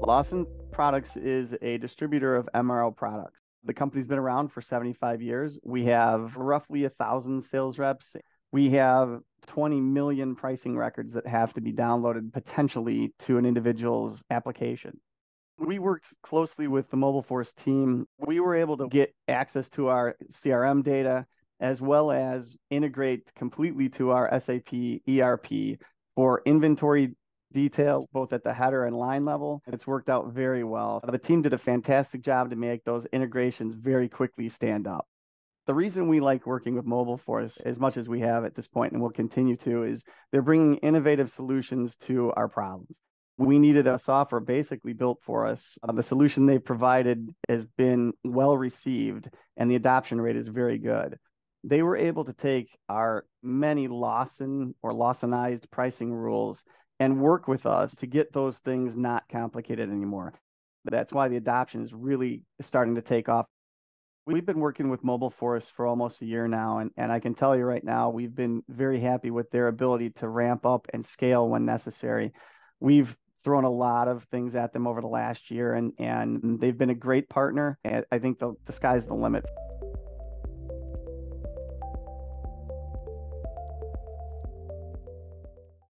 Lawson Products is a distributor of MRO products. The company's been around for 75 years. We have roughly a thousand sales reps. We have 20 million pricing records that have to be downloaded potentially to an individual's application. We worked closely with the Mobileforce team. We were able to get access to our CRM data as well as integrate completely to our SAP ERP for inventory detail, both at the header and line level. And it's worked out very well. The team did a fantastic job to make those integrations very quickly stand up. The reason we like working with Mobileforce as much as we have at this point, and we'll continue to, is they're bringing innovative solutions to our problems. We needed a software basically built for us. Uh, the solution they've provided has been well received, and the adoption rate is very good. They were able to take our many Lawson or Lawsonized pricing rules and work with us to get those things not complicated anymore. That's why the adoption is really starting to take off. We've been working with Mobileforce for almost a year now, and, and I can tell you right now, we've been very happy with their ability to ramp up and scale when necessary. We've thrown a lot of things at them over the last year, and, and they've been a great partner. I think the, the sky's the limit.